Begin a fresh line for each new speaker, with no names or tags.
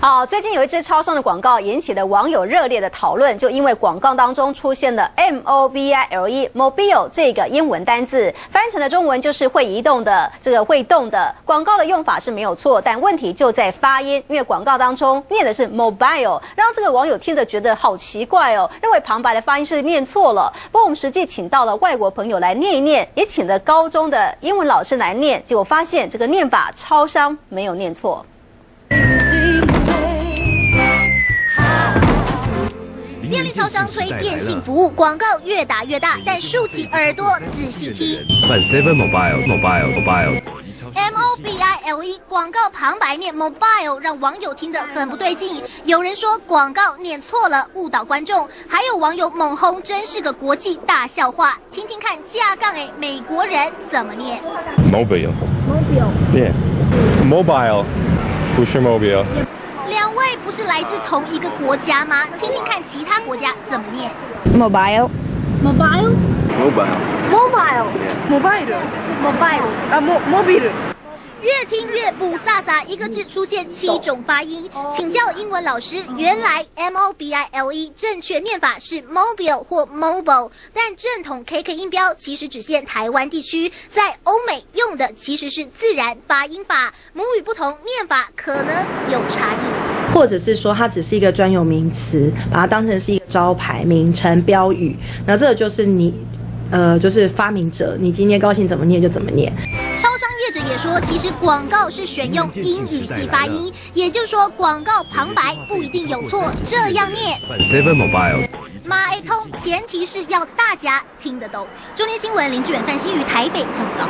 好，最近有一支超商的广告引起了网友热烈的讨论，就因为广告当中出现了 M O B I L E mobile 这个英文单字，翻译成了中文就是会移动的，这个会动的。广告的用法是没有错，但问题就在发音，因为广告当中念的是 mobile，让这个网友听着觉得好奇怪哦，认为旁白的发音是念错了。不过我们实际请到了外国朋友来念一念，也请了高中的英文老师来念，结果发现这个念法超商没有念错。
超商推电信服务，广告越打越大，但竖起耳朵仔细听。
Seven Mobile Mobile Mobile
M O B I L E 广告旁白念 mobile，让网友听得很不对劲。有人说广告念错了，误导观众；还有网友猛轰，真是个国际大笑话。听听看架杠诶，美国人怎么念
Mobile. Mobile. Yeah. Mobile. 不是 mobile.
不是来自同一个国家吗？听听看其他国家怎么念
mobile
mobile
Mobile.
mobile
mobile
mobile。
啊 mo mobile
越听越不飒飒，一个字出现七种发音。请教英文老师，原来 M O B I L E 正确念法是 mobile 或 mobile，但正统 K K 音标其实只限台湾地区，在欧美用的其实是自然发音法，母语不同，念法可能有差异。
或者是说它只是一个专有名词，把它当成是一个招牌、名称、标语，那这个就是你，呃，就是发明者，你今天高兴怎么念就怎么念。
也说，其实广告是选用英语系发音，也就是说广告旁白不一定有错，这样念。
Seven Mobile
马 A 通，前提是要大家听得懂。中天新闻林志远、范新宇台北特报道。